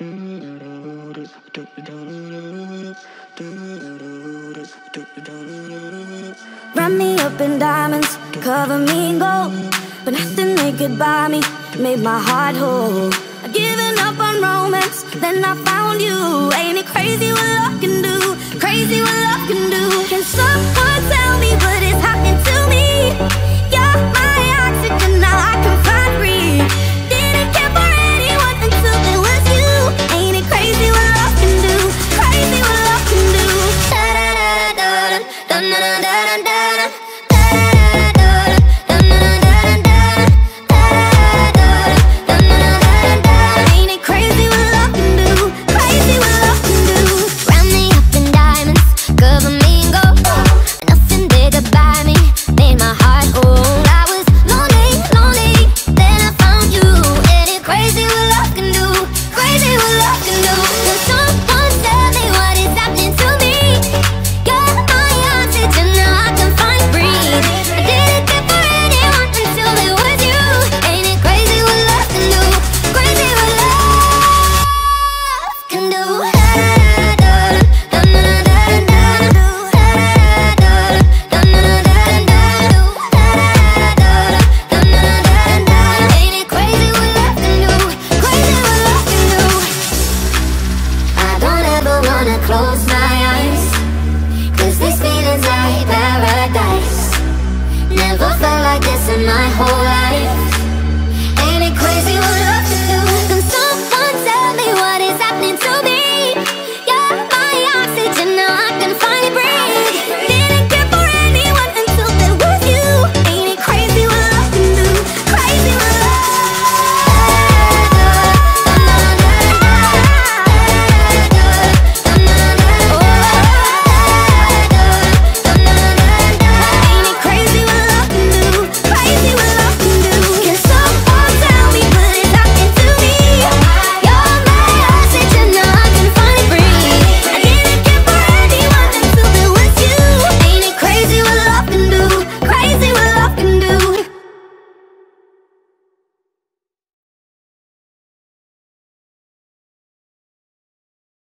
Wrap me up in diamonds, cover me in gold. But nothing they could buy me made my heart whole. I've given up on romance, then I found you. Ain't it crazy what love my whole